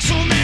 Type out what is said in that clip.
so many